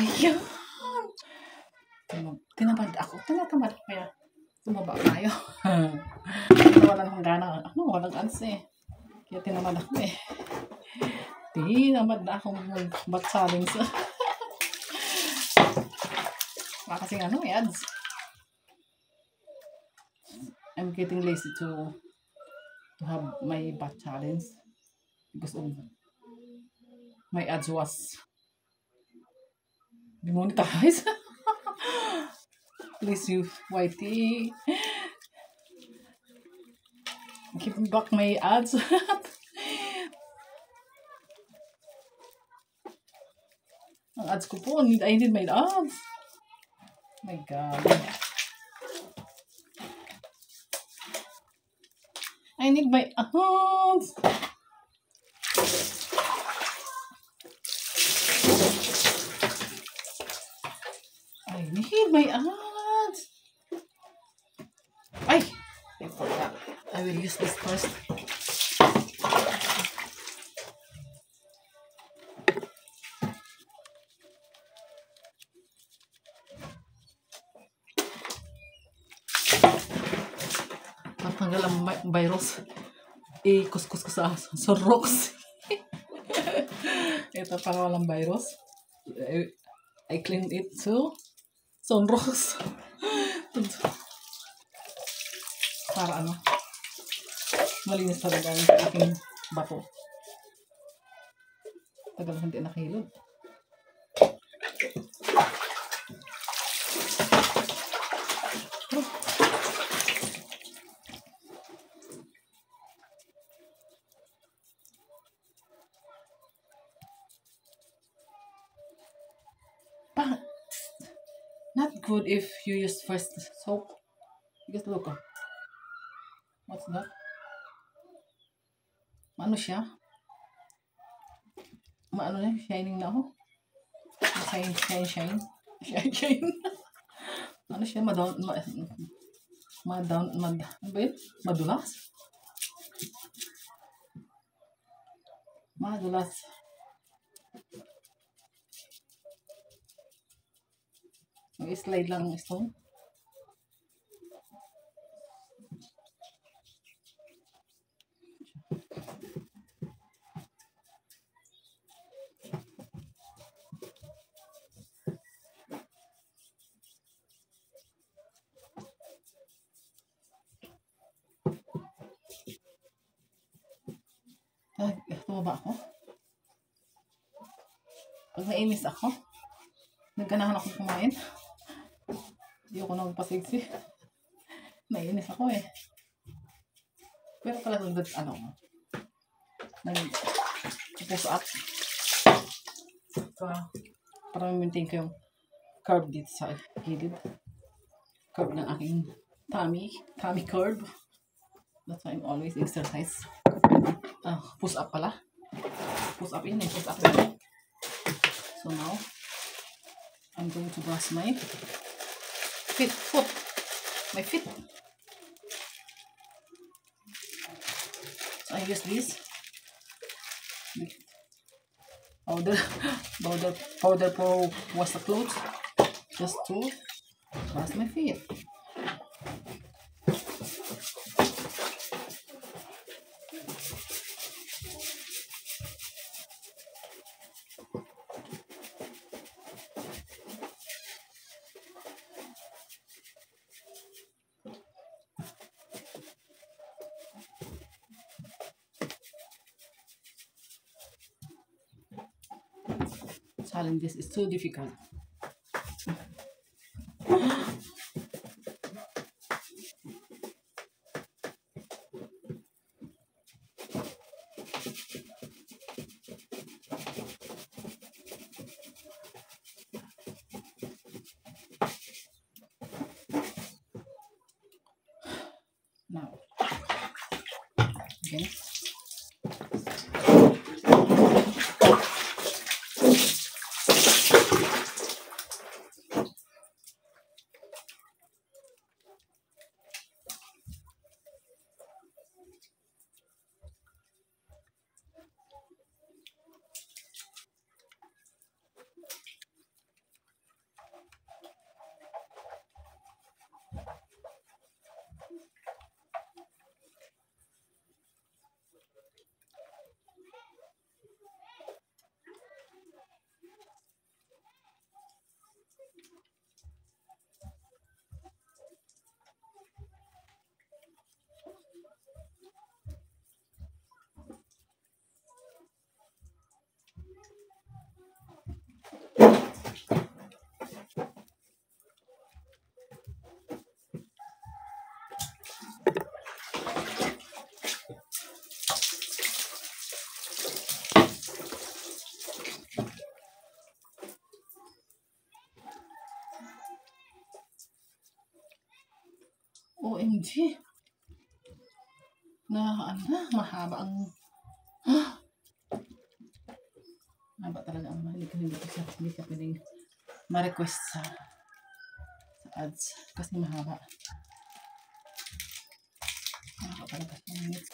Ayan! Tinamad ako. Tinatamad ako kaya tumaba tayo. Wala nang gana. Ano, walang ans eh. Kaya tinamad ako eh. Tinamad na ako mag-bat challenge. Wala kasing ano eh, ads. I'm getting lazy to to have my bat challenge because of my ads was demonetized. Please you, Whitey. Give me back my ads. Ads need, I need my ads. My God. I need my ads. Forgot. I will use this first. Matanggal ang vi- virus. I-kuskus ko sa, sa rocks. Ito para walang virus. I, I clean it too. Sunrocks. para ano, malinis talaga ang aking bato. Tagal hindi nakilod. Pa, not good if you use first soap. Because look, oh. What's that? Ano siya? Maano na, shining na ako. Shine, shine, shine. Shine, shine. ano siya, madown, ma, madown, mad, ano ba yun? Madulas? Madulas. Mag-slide lang ang Ay, tumaba ako. Pag nainis ako, nagkanahan ako kumain. Hindi ako nagpasigsi. Nainis ako eh. Pero pala nag ano, nag push up. Para, para maintain ko yung curve dito sa gilid. Curve ng aking tummy. Tummy curve. That's why I'm always exercise. Ah, push up pala. Push up eh. Push up yun. So now, I'm going to brush my feet, foot, my feet. So I use this powder, powder, powder for wash the clothes, just to brush my feet. Challenges is so difficult. Now, again. OMG. Na, ano mahaba ang... Mahaba talaga ang hindi ko ko siya, hindi siya pwedeng ma-request sa, sa ads kasi mahaba. Mahaba talaga siya. minutes.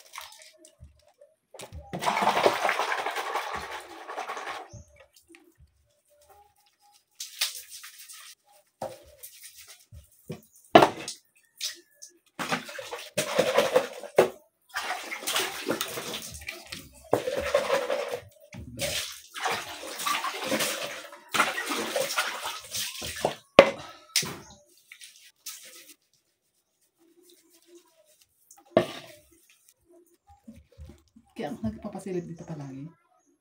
Kaya ako nagpapasilip dito palagi.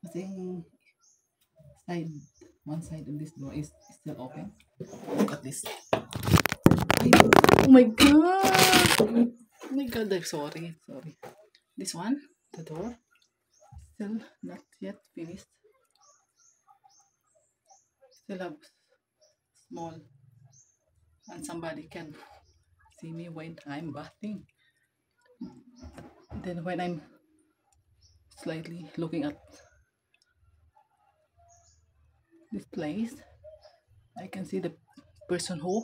Kasi yung side, one side of this door is still open. Look at this. Ay, oh my god! Oh my god, I'm sorry. Sorry. This one, the door, still not yet finished. Still have small. And somebody can see me when I'm bathing. Then when I'm slightly looking at this place, I can see the person who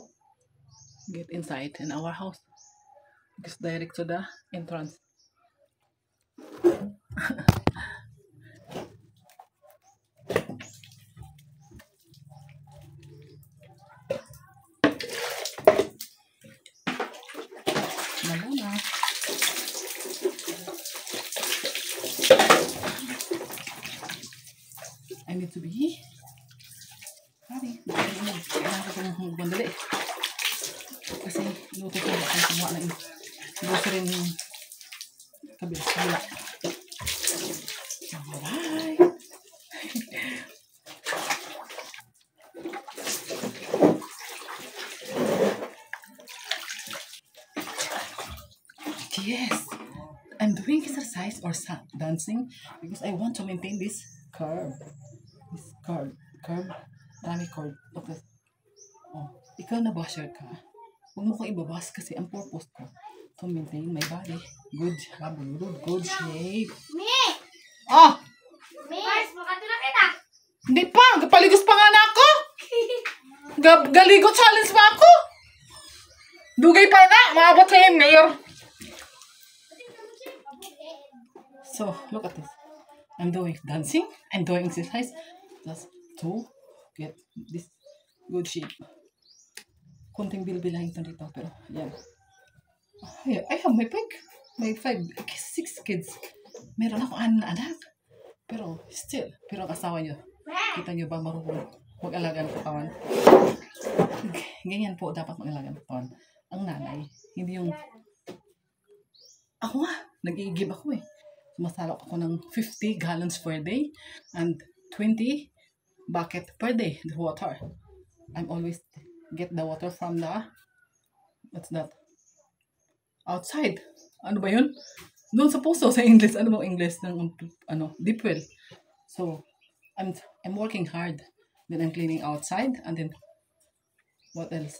get inside in our house. It's direct to the entrance. To be Sorry. Kailangan ko itong magmandali. Kasi luto ko na kung kumuha ng grocery ng kabila. kabila. Alright. Yes. I'm doing exercise or dancing because I want to maintain this curve. Curve. Dami curve. Look at Oh, ikaw na basher ka. Huwag mo ko ibabas kasi ang purpose ko to maintain my body. Good job. Good, good shape. Mi! Ah! Mi! Mars, makatulog kita! Hindi pa! Gapaligos pa nga na ako! Gab galigo challenge pa ako! Dugay pa na! Maabot na yung mayor! So, look at this. I'm doing dancing. I'm doing exercise. Just to get this good shape. Kunting bilbilahin ito dito. Pero, yan. I, I have my pig. My five, six kids. Meron ako anim na anak. Pero, still, pero ang asawa nyo, kita nyo ba marunong mag-alaga ng katawan? Ganyan po dapat mag-alaga ng katawan. Ang nanay, hindi yung... Ako nga, nag-i-give ako eh. Sumasalok ako ng 50 gallons per day and 20 bucket per day, the water. I'm always get the water from the, what's that? Outside. Ano ba yun? Doon sa puso, sa English. Ano bang English ng, ano, deep well. So, I'm, I'm working hard. Then I'm cleaning outside and then, what else?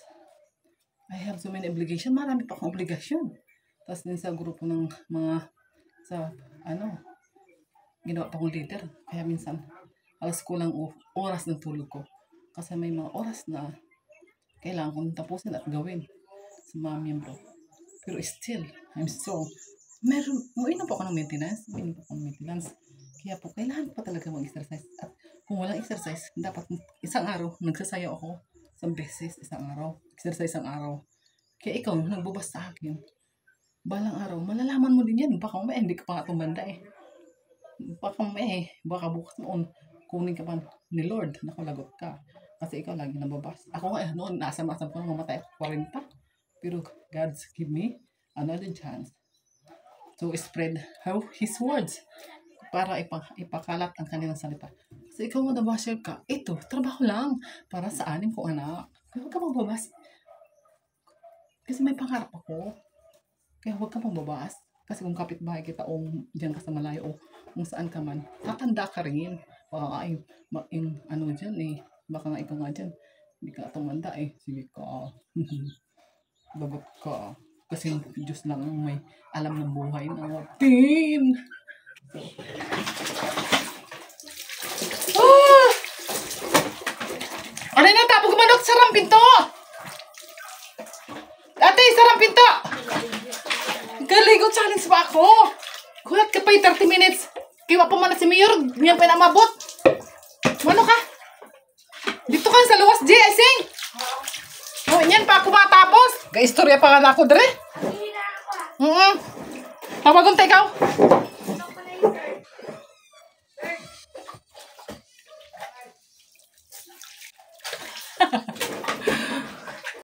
I have so many obligation. Marami pa akong obligasyon. Tapos din sa grupo ng mga, sa, ano, ginawa pa akong leader. Kaya minsan, alas ko lang o- oras ng tulog ko. Kasi may mga oras na kailangan kong tapusin at gawin sa mga miyembro. Pero still, I'm so, meron, uminom po ako ng maintenance. Uminom po ako ng maintenance. Kaya po, kailangan pa talaga mag-exercise. At kung walang exercise, dapat isang araw, nagsasayaw ako isang beses, isang araw. Exercise isang araw. Kaya ikaw, nagbubas sa akin. Balang araw, malalaman mo din yan. Baka may hindi ka pa nga tumanda eh. Baka may, baka bukas mo, kunin ka pa ni Lord, nakalagot ka. Kasi ikaw lagi nababas. Ako nga, eh, noon, nasa-masam ko mamatay ako 40. Pero God's give me another chance to spread how His words para ipa, ipakalat ang kanilang salita. Kasi ikaw nga nabasher ka, ito, trabaho lang para sa anim kong anak. Huwag ka magbabas. Kasi may pangarap ako. Kaya huwag ka magbabas. Kasi kung kapitbahay kita o dyan ka sa malayo o kung saan ka man, tatanda ka rin. Baka ay, ma- yung ano dyan eh, baka nga ikaw nga dyan, hindi ka tumanda eh. Sige ka. Lagot ka. Kasi Diyos lang ang may alam ng buhay natin. Ah! Ano na, tapos manok, sarang pinto! Ate, sarang pinto! Galigo challenge ba ako? Kulat ka pa yung 30 minutes. Kiwa pa man na si Mayor, niyan pa na mabot. Mano ka? Dito ka sa luwas, G, I sing. Oh, yan pa ako matapos. Ga-istorya pa nga na ako, dre. Hindi na ako ah. Mm Tawagon tayo ikaw.